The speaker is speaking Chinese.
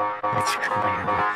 那请出本人。